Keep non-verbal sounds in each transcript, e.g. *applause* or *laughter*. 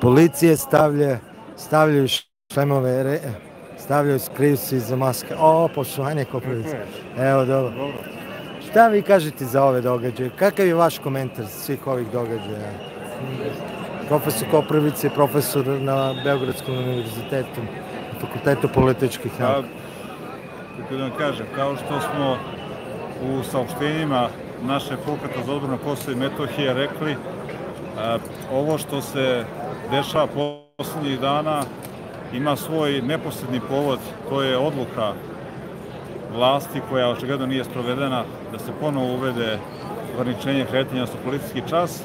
policije stavlja, stavljaju šlemove, re, stavljaju skrivci za maske. O, poštovanje Koprivice. Evo, dobro. Šta vi kažete za ove događaje? Kakav je vaš komentar svih ovih događaja? Profesor Koprivice, profesor na Beogradskom univerzitetu, na fakultetu političkih nauka. Kako da vam kažem, kao što smo u saopštenjima naše pokreta za odbranu Kosova i Metohije rekli, a, ovo što se dešava poslednjih dana ima svoj neposredni povod, to je odluka vlasti koja očigledno nije sprovedena da se ponovo uvede ograničenje kretanja sa policijski čas,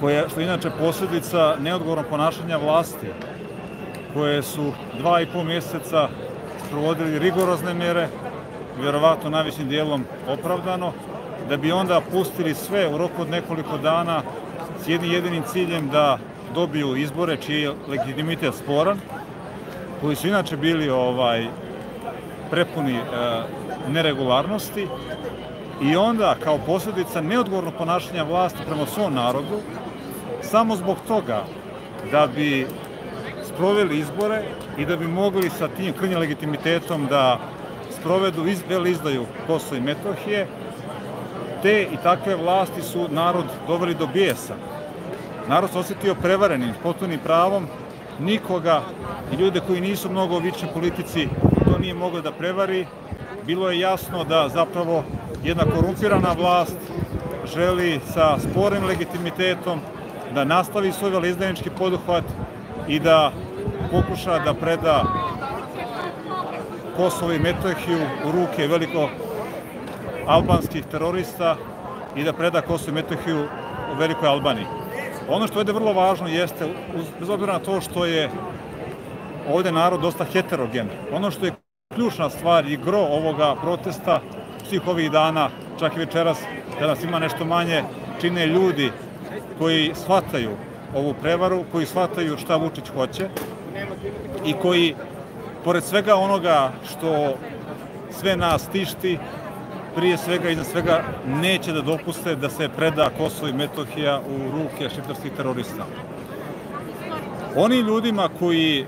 koja, što je inače posledica neodgovornog ponašanja vlasti, koje su dva i pol mjeseca sprovodili rigorozne mere, vjerovatno najvećim dijelom opravdano, da bi onda pustili sve u roku od nekoliko dana jednim jedinim ciljem da dobiju izbore čiji je legitimitet sporan, koji su inače bili ovaj prepuni e, neregularnosti i onda kao posljedica neodgovornog ponašanja vlasti prema svom narodu, samo zbog toga da bi sproveli izbore i da bi mogli sa tim krnjim legitimitetom da sprovedu iz, izdaju Kosova i Metohije, te i takve vlasti su narod doveli do bijesa. Narod se osjetio prevarenim, potpunim pravom, nikoga i ljude koji nisu mnogo obični politici to nije moglo da prevari. Bilo je jasno da zapravo jedna korumpirana vlast želi sa sporim legitimitetom da nastavi svoj velizdanički poduhvat i da pokuša da preda Kosovo i Metohiju u ruke veliko albanskih terorista i da preda Kosovo i Metohiju u Velikoj Albaniji. Ono što je vrlo važno jeste, bez obzira na to što je ovde narod dosta heterogen, ono što je ključna stvar i gro ovoga protesta svih ovih dana, čak i večeras, kada nas ima nešto manje, čine ljudi koji shvataju ovu prevaru, koji shvataju šta Vučić hoće i koji, pored svega onoga što sve nas tišti, prije svega i za svega neće da dopuste da se preda Kosovo i Metohija u ruke šiptarskih terorista. Oni ljudima koji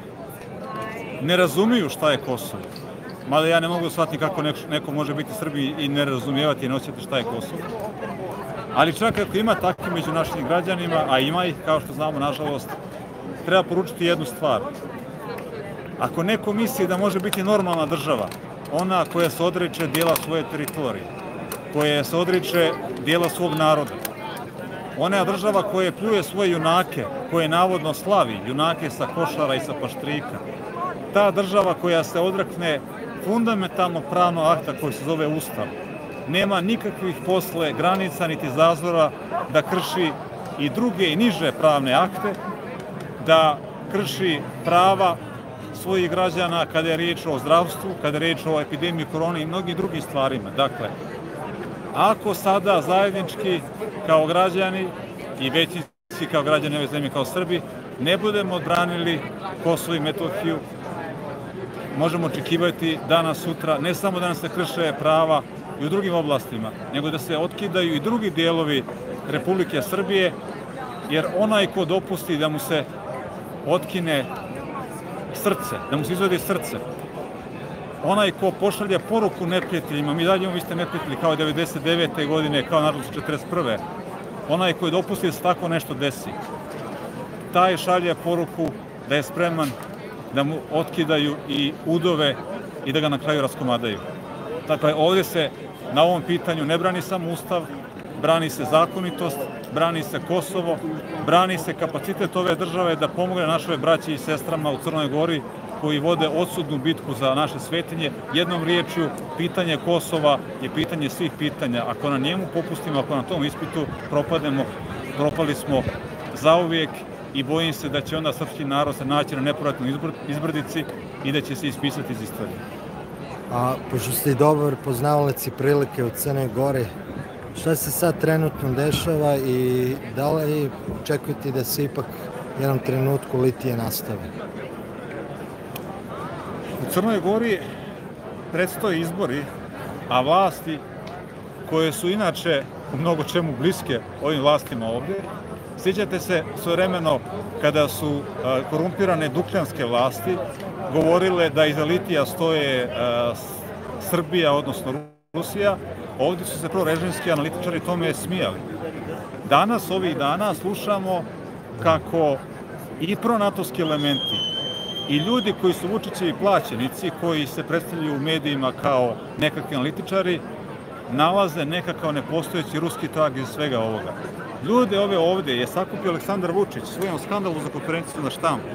ne razumiju šta je Kosovo, mada ja ne mogu da shvatiti kako neko, može biti Srbi i ne razumijevati i ne osjeti šta je Kosovo, ali čak ako ima takvi među našim građanima, a ima ih, kao što znamo, nažalost, treba poručiti jednu stvar. Ako neko misli da može biti normalna država, ona koja se odreče dijela svoje teritorije, koja se odreče dijela svog naroda. Ona je država koja pljuje svoje junake, koje navodno slavi, junake sa košara i sa paštrika. Ta država koja se odrekne fundamentalno pravno akta koji se zove Ustav, nema nikakvih posle granica niti zazora da krši i druge i niže pravne akte, da krši prava svojih građana kada je riječ o zdravstvu, kada je riječ o epidemiji korone i mnogim drugim stvarima. Dakle, ako sada zajednički kao građani i većinski kao građani ove zemlje kao Srbi ne budemo odbranili Kosovo i Metohiju, možemo očekivati danas, sutra, ne samo da nam se krše prava i u drugim oblastima, nego da se otkidaju i drugi dijelovi Republike Srbije, jer onaj ko dopusti da mu se otkine srce, da mu se izvedi srce. Onaj ko pošalje poruku neprijateljima, mi dalje vi ste neprijatelji kao 99. godine, kao nažalost 41. Onaj koji dopusti da se tako nešto desi, taj šalje poruku da je spreman da mu otkidaju i udove i da ga na kraju raskomadaju. Dakle, ovde se na ovom pitanju ne brani samo Ustav, brani se zakonitost, brani se Kosovo, brani se kapacitet ove države da pomogne našoj braći i sestrama u Crnoj Gori koji vode odsudnu bitku za naše svetinje. Jednom riječju, pitanje Kosova je pitanje svih pitanja. Ako na njemu popustimo, ako na tom ispitu propademo, propali smo zauvijek i bojim se da će onda srpski narod se naći na nepovratnoj izbrdici i da će se ispisati iz istorije. A pošto ste dobar poznavalac i prilike u Crnoj Gori, šta se sad trenutno dešava i da li očekujete da se ipak jednom trenutku litije nastave? U Crnoj Gori predstoje izbori, a vlasti koje su inače u mnogo čemu bliske ovim vlastima ovde, Sjećate se svojevremeno kada su korumpirane dukljanske vlasti govorile da iza litija stoje Srbija, odnosno Rusija, ovdje su se prorežimski analitičari tome smijali. Danas, ovih dana, slušamo kako i pronatovski elementi i ljudi koji su Vučićevi plaćenici, koji se predstavljaju u medijima kao nekakvi analitičari, nalaze nekakav nepostojeći ruski trag iz svega ovoga. Ljude ove ovde je sakupio Aleksandar Vučić svojom skandalu za konferenciju na štampu,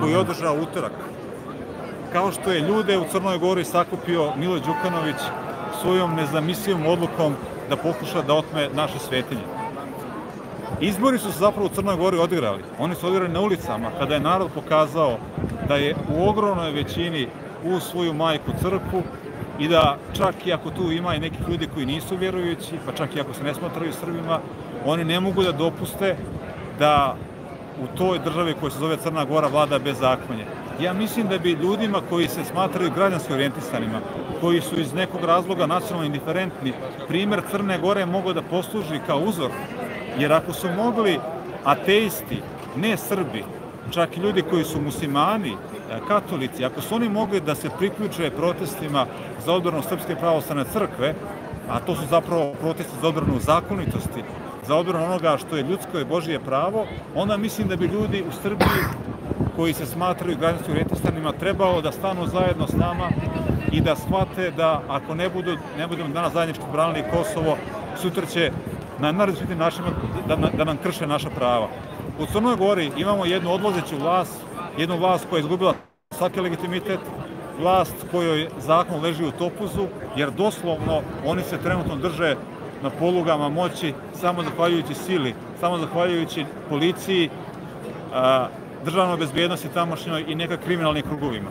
koji je održao utorak. Kao što je ljude u Crnoj Gori sakupio Milo Đukanović svojom nezamislivom odlukom da pokuša da otme naše svetinje. Izbori su se zapravo u Crnoj Gori odigrali. Oni su odigrali na ulicama kada je narod pokazao da je u ogromnoj većini u svoju majku crkvu i da čak i ako tu ima i nekih ljudi koji nisu vjerujući, pa čak i ako se ne smatraju Srbima, oni ne mogu da dopuste da u toj državi koja se zove Crna Gora vlada bez zakonje. Ja mislim da bi ljudima koji se smatraju građanski orijentisanima, koji su iz nekog razloga nacionalno indiferentni, primer Crne Gore mogo da posluži kao uzor Jer ako su mogli ateisti, ne Srbi, čak i ljudi koji su muslimani, e, katolici, ako su oni mogli da se priključe protestima za odbranu Srpske pravoslavne crkve, a to su zapravo protesti za odbranu zakonitosti, za odbranu onoga što je ljudsko i Božije pravo, onda mislim da bi ljudi u Srbiji koji se smatraju građanskim orijentistanima trebao da stanu zajedno s nama i da shvate da ako ne budu, ne budemo danas zajednički branili Kosovo, sutra će na najrazličitim načinima da, da nam krše naša prava. U Crnoj Gori imamo jednu odlazeću vlast, jednu vlast koja je izgubila svaki legitimitet, vlast kojoj zakon leži u topuzu, jer doslovno oni se trenutno drže na polugama moći samo zahvaljujući sili, samo zahvaljujući policiji, državnoj bezbjednosti tamošnjoj i neka kriminalnim krugovima.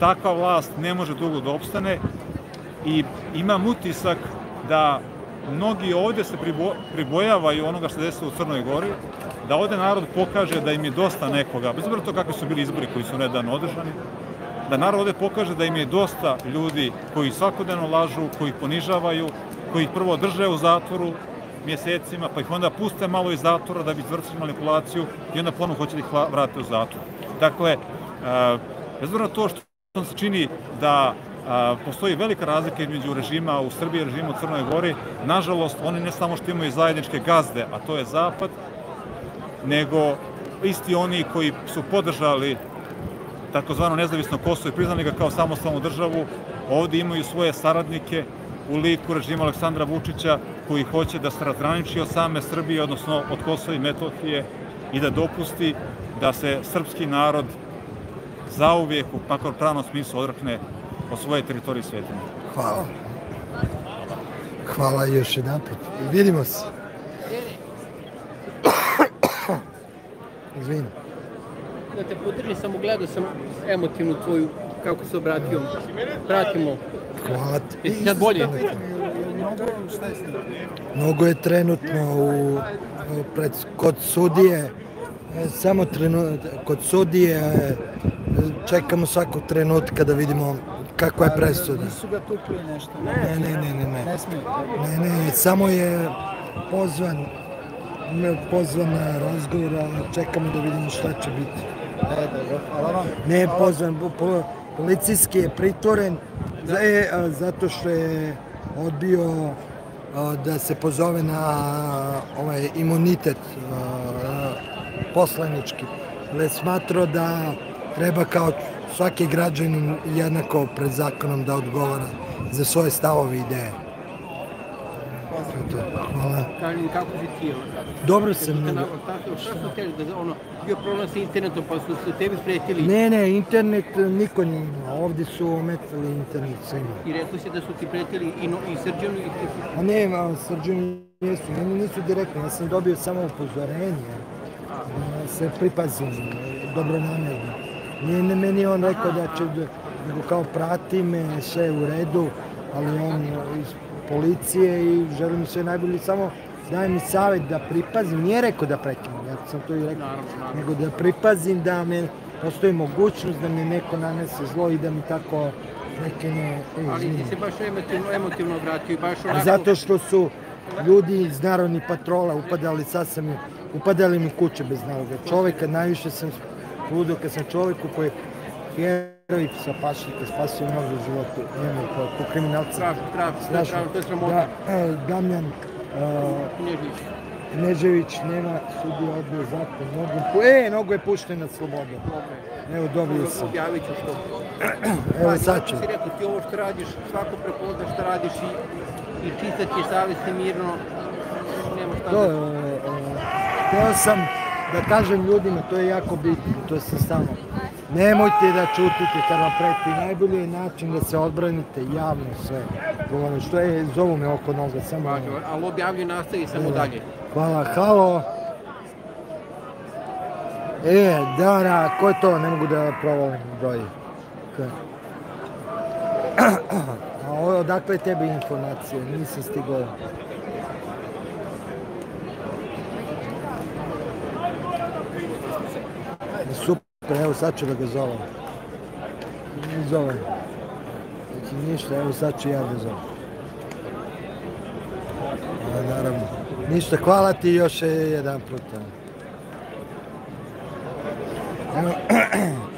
Takva vlast ne može dugo da opstane i imam utisak da mnogi ovde se pribojavaju onoga što desilo u Crnoj Gori, da ovde narod pokaže da im je dosta nekoga, bez obzira to kakvi su bili izbori koji su nedavno održani, da narod ovde pokaže da im je dosta ljudi koji svakodnevno lažu, koji ponižavaju, koji prvo drže u zatvoru mjesecima, pa ih onda puste malo iz zatvora da bi izvršili manipulaciju i onda ponovno hoće da ih vrate u zatvor. Dakle, bez obzira to što se čini da postoji velika razlika između režima u Srbiji i režima u Crnoj Gori. Nažalost, oni ne samo što imaju zajedničke gazde, a to je Zapad, nego isti oni koji su podržali takozvano nezavisno Kosovo i priznali ga kao samostalnu državu, ovde imaju svoje saradnike u liku režima Aleksandra Vučića koji hoće da se razgraniči od same Srbije, odnosno od Kosova i Metohije i da dopusti da se srpski narod zauvijek u makar pravnom smislu odrekne o svojoj teritoriji sveta. Hvala. Hvala još jedan put. Vidimo se. Izvini. Da te podržim, samo gledao sam emotivnu tvoju, kako se obratio. Pratimo. Hvala ti. Sad bolje? Mnogo je trenutno u, pred, kod sudije, e, samo trenu, kod sudije čekamo svakog trenutka da vidimo kakva je presuda. Nisu ga tukli nešto? Ne, ne, ne, ne. Ne, ne smije? Ne, ne, samo je pozvan pozvan na razgovor, a čekamo da vidimo šta će biti. E, dobro, hvala vam. Ne, pozvan, po, policijski je pritvoren e, zato što je odbio da se pozove na ovaj imunitet poslanički. Ale smatrao da treba kao svaki građanin jednako pred zakonom da odgovara za svoje stavove i ideje. Hvala. Kažem, kako si ti? Dobro sam. Šta su htjeli da ono, bio problem sa internetom pa su se tebi spretili? Ne, ne, internet niko nije imao. Ovdje su ometali internet svima. I rekli si da su ti pretili i, no, i Srđanu i. A ne, a Srđanu nisu, meni nisu direktno. Ja sam dobio samo upozorenje da se pripazim dobro namjerno. Nije ne, meni on rekao da će, nego kao prati me, sve u redu, ali on iz policije i želi mi sve najbolje, samo daje mi savjet da pripazim, nije rekao da prekinem, ja sam to i rekao, nego da pripazim da me, postoji mogućnost da mi neko nanese zlo i da mi tako neke ne... E, ali ti se baš emotivno, emotivno obratio i baš onako... Zato što su ljudi iz narodnih patrola upadali, sad sam upadali mi kuće bez naloga. Čovjeka najviše sam ludio kad sam čovjeku koji heroj sa pašnjaka spasio mnogo u životu, njemu kao, kao kriminalca. Strašno, strašno, Strašno. strašno, to je sramota. Da, e, Damjan e, Knježić. Nežević nema sudija odbio zakon. Nogu, e, nogu je pušten na slobodu. Evo, dobio sam. Objavit ću što. Evo Pa, sad ću. Si rekao, ti ovo što radiš, svako prepozna što radiš i, i čistat ćeš savjesti mirno. Nema šta da... e, e, sam da kažem ljudima, to je jako bitno, to se stalno. Nemojte da čutite kad vam preti. Najbolji je način da se odbranite javno sve. Govorim, što je, zovu me oko noga, samo... Ali objavljuj nastavi samo dalje. Hvala, halo. E, Dara, ko je to? Ne mogu da provalim broj. *clears throat* A odakle tebi informacije? Nisam stigao. Super, evo sad ću da ga zovem. Ne zovem. Znači ništa, evo sad ću ja da zovem. A, naravno. Ništa, hvala ti još jedan puta. Evo, *clears throat*